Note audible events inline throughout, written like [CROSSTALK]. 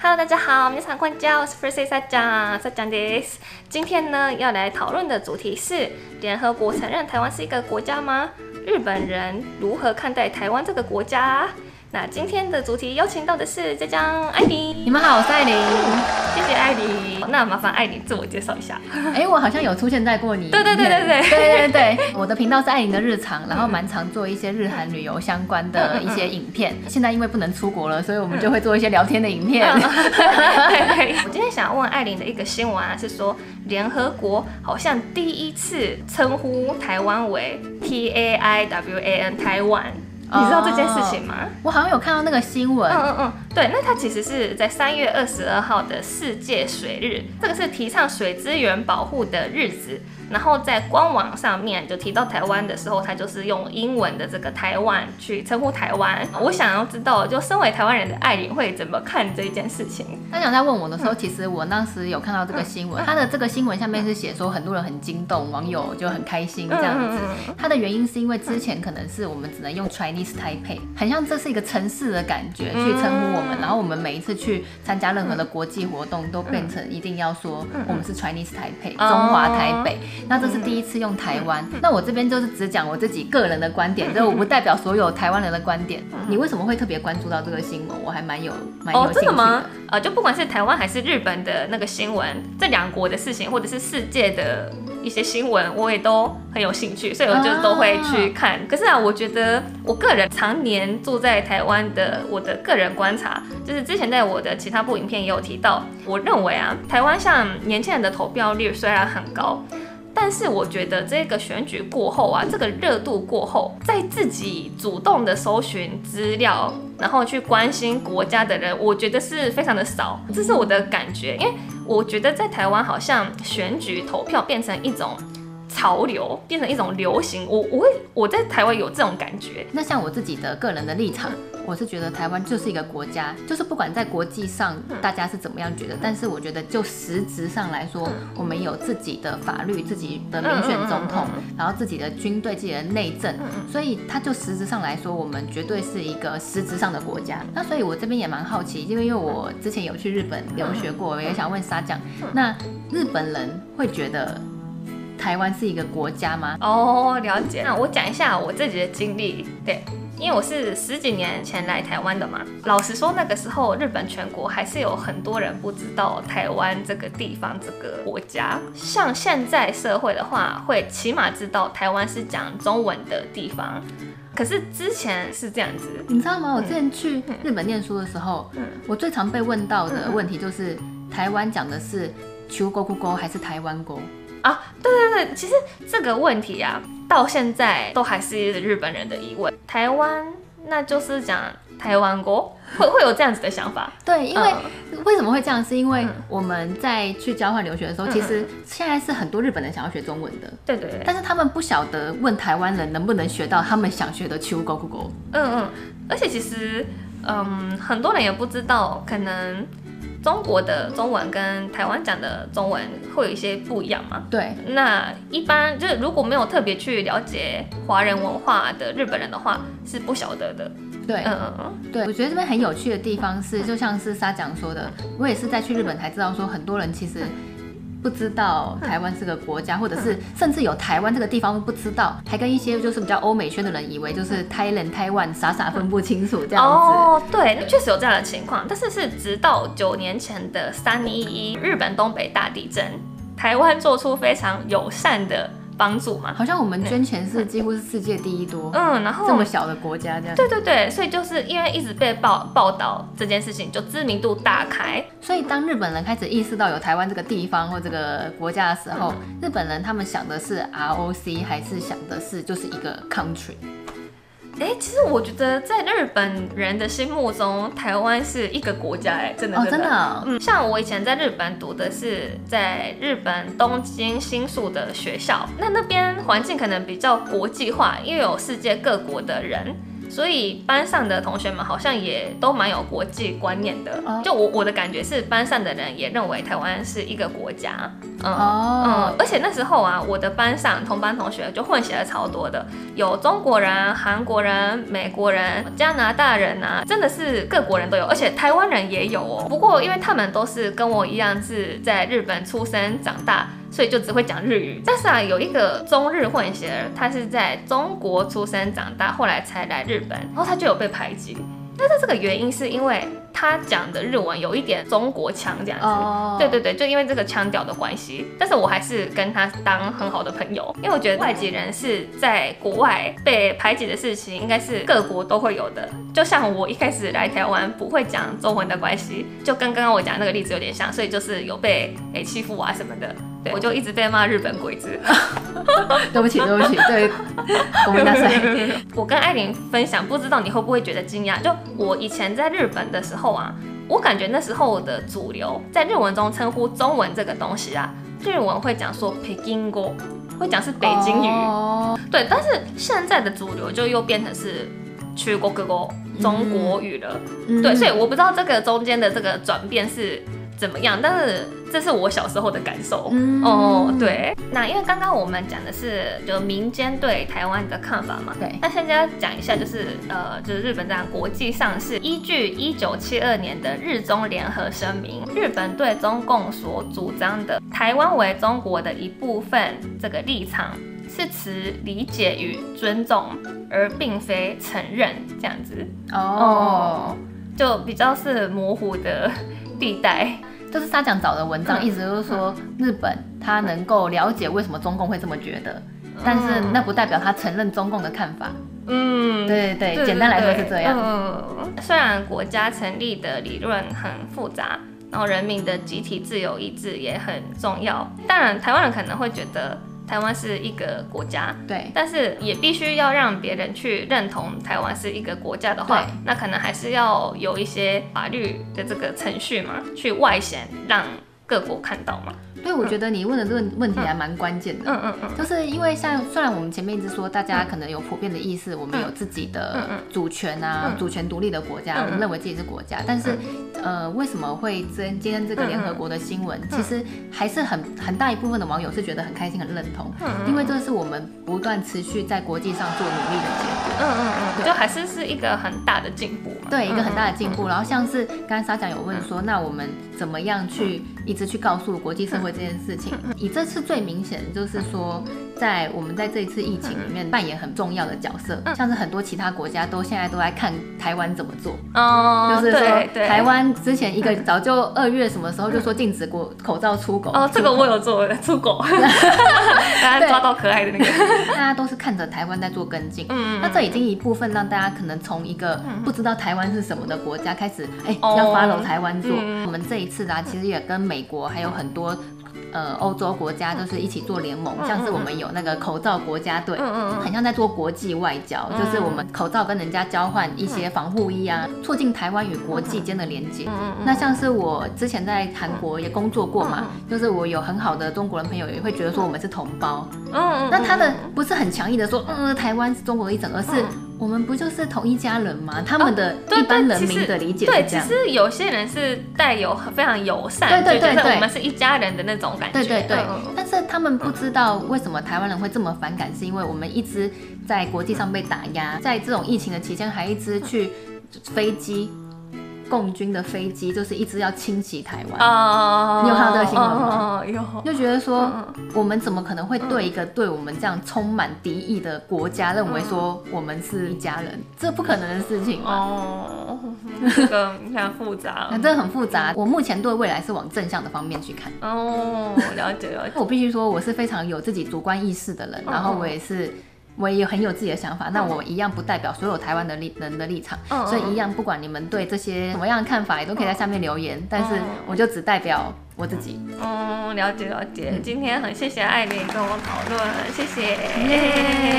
Hello，大家好，皆さんこんにちは，我是 First 萨酱萨酱です。今天呢，要来讨论的主题是：联合国承认台湾是一个国家吗？日本人如何看待台湾这个国家？ 那今天的主题邀请到的是浙江艾琳，你们好，我是艾琳。谢谢艾琳。那麻烦艾琳自我介绍一下。哎、我好像有出现在过你。[LAUGHS] 对对对对对对对对，[LAUGHS] 我的频道是艾琳的日常，然后蛮常做一些日韩旅游相关的一些影片。现在因为不能出国了，所以我们就会做一些聊天的影片。[LAUGHS] 我今天想要问艾琳的一个新闻啊，是说联合国好像第一次称呼台湾为 T A I W A N 台湾，你知道这件事情吗？我好像有看到那个新闻。嗯嗯嗯，对，那它其实是在三月二十二号的世界水日，这个是提倡水资源保护的日子。然后在官网上面就提到台湾的时候，它就是用英文的这个台湾去称呼台湾。我想要知道，就身为台湾人的艾琳会怎么看这件事情？他想在问我的时候，其实我当时有看到这个新闻，他的这个新闻下面是写说很多人很惊动，网友就很开心这样子。它的原因是因为之前可能是我们只能用 Chinese Taipei，很像这是一个城市的感觉去称呼我们，然后我们每一次去参加任何的国际活动都变成一定要说我们是 Chinese Taipei，中华台北。那这是第一次用台湾，那我这边就是只讲我自己个人的观点，这我不代表所有台湾人的观点。你为什么会特别关注到这个新闻？我还蛮有蛮有哦，兴趣真的吗？呃，就不管是台湾还是日本的那个新闻，这两国的事情，或者是世界的一些新闻，我也都很有兴趣，所以我就都会去看。可是啊，我觉得我个人常年住在台湾的，我的个人观察，就是之前在我的其他部影片也有提到，我认为啊，台湾像年轻人的投票率虽然很高。但是我觉得这个选举过后啊，这个热度过后，在自己主动的搜寻资料，然后去关心国家的人，我觉得是非常的少，这是我的感觉。因为我觉得在台湾好像选举投票变成一种潮流，变成一种流行。我我会我在台湾有这种感觉。那像我自己的个人的立场，我是觉得台湾就是一个国家，就是不管在国际上大家是怎么样觉得，但是我觉得就实质上来说，我们有自己的法律、自己的民选总统，然后自己的军队、自己的内政，所以它就实质上来说，我们绝对是一个实质上的国家。那所以我这边也蛮好奇，因为因为我之前有去日本留学过，我也想问沙酱，那日本人会觉得台湾是一个国家吗？哦，了解。那我讲一下我自己的经历，对。因为我是十几年前来台湾的嘛，老实说，那个时候日本全国还是有很多人不知道台湾这个地方这个国家。像现在社会的话，会起码知道台湾是讲中文的地方。可是之前是这样子，你知道吗？我之前去日本念书的时候，我最常被问到的问题就是台湾讲的是求沟沟沟还是台湾沟？啊，对对对，其实这个问题啊，到现在都还是日本人的疑问。台湾那就是讲台湾国，会 [LAUGHS] 会有这样子的想法。对，因为、为什么会这样？是因为我们在去交换留学的时候，其实现在是很多日本人想要学中文的，对对对，但是他们不晓得问台湾人能不能学到他们想学的求沟沟沟。嗯嗯，而且其实，嗯，很多人也不知道，可能中国的中文跟台湾讲的中文会有一些不一样吗。对，那一般就是如果没有特别去了解华人文化的日本人的话，是不晓得的。对，嗯嗯嗯，对，我觉得这边很有趣的地方是，就像是沙讲说的，我也是在去日本才知道，说很多人其实不知道台湾是个国家，或者是甚至有台湾这个地方都不知道，还跟一些就是比较欧美圈的人以为就是 Thailand、台湾傻傻分不清楚这样子。哦，对，那确实有这样的情况，但是是直到九年前的三一一日本东北大地震，台湾做出非常友善的帮助嘛。好像我们捐钱是几乎是世界第一多，嗯，然后这么小的国家这样。对对对，所以就是因为一直被报报道这件事情，就知名度大开。所以当日本人开始意识到有台湾这个地方或这个国家的时候，日本人他们想的是 ROC 还是想的是就是一个 country？哎，其实我觉得在日本人的心目中，台湾是一个国家，哎，真的哦，真的。真的哦、嗯，像我以前在日本读的是在日本东京新宿的学校，那那边环境可能比较国际化，因为有世界各国的人。所以班上的同学们好像也都蛮有国际观念的。就我我的感觉是，班上的人也认为台湾是一个国家。嗯嗯，而且那时候啊，我的班上同班同学就混血了超多的，有中国人、韩国人、美国人、加拿大人啊，真的是各国人都有，而且台湾人也有哦。不过因为他们都是跟我一样是在日本出生长大。所以就只会讲日语，但是啊，有一个中日混血儿，他是在中国出生长大，后来才来日本，然后他就有被排挤。但是这个原因是因为他讲的日文有一点中国腔这样子，对对对，就因为这个腔调的关系。但是我还是跟他当很好的朋友，因为我觉得外籍人士在国外被排挤的事情，应该是各国都会有的。就像我一开始来台湾不会讲中文的关系，就跟刚刚我讲那个例子有点像，所以就是有被诶欺负啊什么的。我就一直被骂日本鬼子，[LAUGHS] 对不起对不起，对，我们大赛。[LAUGHS] 我跟艾琳分享，不知道你会不会觉得惊讶？就我以前在日本的时候啊，我感觉那时候的主流在日文中称呼中文这个东西啊，日文会讲说北京語，会讲是北京语，对。但是现在的主流就又变成是去国各国中国语了，对。所以我不知道这个中间的这个转变是。怎么样？但是这是我小时候的感受哦。对，那因为刚刚我们讲的是就民间对台湾的看法嘛。对。那现在要讲一下，就是呃，就是日本在国际上是依据一九七二年的日中联合声明，日本对中共所主张的台湾为中国的一部分这个立场是持理解与尊重，而并非承认这样子。哦。就比较是模糊的地带。这是沙讲找的文章，意思就是说日本他能够了解为什么中共会这么觉得，但是那不代表他承认中共的看法。嗯，对对对，简单来说是这样。嗯，虽然国家成立的理论很复杂，然后人民的集体自由意志也很重要，当然台湾人可能会觉得。台湾是一个国家，对，但是也必须要让别人去认同台湾是一个国家的话，那可能还是要有一些法律的这个程序嘛，去外显让各国看到嘛。所以我觉得你问的这个问题还蛮关键的，嗯。嗯嗯，就是因为像虽然我们前面一直说大家可能有普遍的意识，我们有自己的主权啊，主权独立的国家，我们认为自己是国家，但是呃为什么会今今天这个联合国的新闻，其实还是很很大一部分的网友是觉得很开心很认同，因为这是我们不断持续在国际上做努力的结果，嗯嗯嗯，就还是是一个很大的进步，对，一个很大的进步。然后像是刚才沙讲有问说，那我们怎么样去一直去告诉国际社会？这件事情，[LAUGHS] 以这次最明显，就是说，在我们在这一次疫情里面扮演很重要的角色，像是很多其他国家都现在都在看台湾怎么做，哦，就是说台湾之前一个早就二月什么时候就说禁止国口罩出口，哦，这个我有做 [LAUGHS] 出口，[LAUGHS] 大家抓到可爱的那个，大家都是看着台湾在做跟进，嗯，那这已经一部分让大家可能从一个不知道台湾是什么的国家开始，哎，要 follow 台湾做，我们这一次呢，其实也跟美国还有很多。呃，欧洲国家都是一起做联盟，像是我们有那个口罩国家队，很像在做国际外交，就是我们口罩跟人家交换一些防护衣啊，促进台湾与国际间的连接。那像是我之前在韩国也工作过嘛，就是我有很好的中国人朋友也会觉得说我们是同胞。嗯，那他的不是很强硬的说，嗯，台湾是中国的一整，而是。我们不就是同一家人吗？他们的一般人民的理解对，其实有些人是带有非常友善，对对对，我们是一家人的那种感觉。对对对，但是他们不知道为什么台湾人会这么反感，是因为我们一直在国际上被打压，在这种疫情的期间还一直去飞机。共军的飞机就是一直要侵袭台湾，你有看到这个新闻吗？有，就觉得说我们怎么可能会对一个对我们这样充满敌意的国家认为说我们是一家人？这不可能的事情哦，这个很复杂，真的很复杂。我目前对未来是往正向的方面去看。哦，了解了解。我必须说，我是非常有自己主观意识的人，然后我也是。我也很有自己的想法，那我一样不代表所有台湾的立人的立场，所以一样不管你们对这些什么样的看法，也都可以在下面留言。但是我就只代表我自己。嗯，了解了解。今天很谢谢艾琳跟我讨论，谢谢，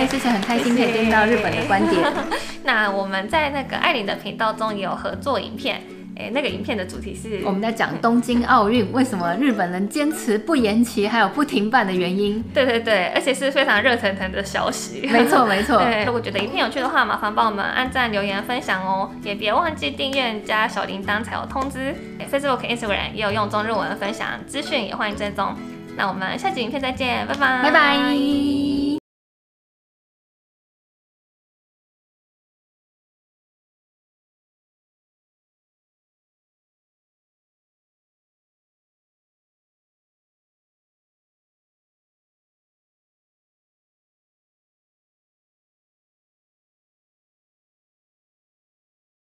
谢谢，很开心可以听到日本的观点。[LAUGHS] 那我们在那个艾琳的频道中也有合作影片。哎，那个影片的主题是我们在讲东京奥运为什么日本人坚持不延期，还有不停办的原因。对对对，而且是非常热腾腾的消息。没错没错。[LAUGHS] 对，如果觉得影片有趣的话，麻烦帮我们按赞、留言、分享哦，也别忘记订阅加小铃铛才有通知。Facebook、Instagram 也有用中日文分享资讯，也欢迎追踪。那我们下集影片再见，拜拜，拜拜。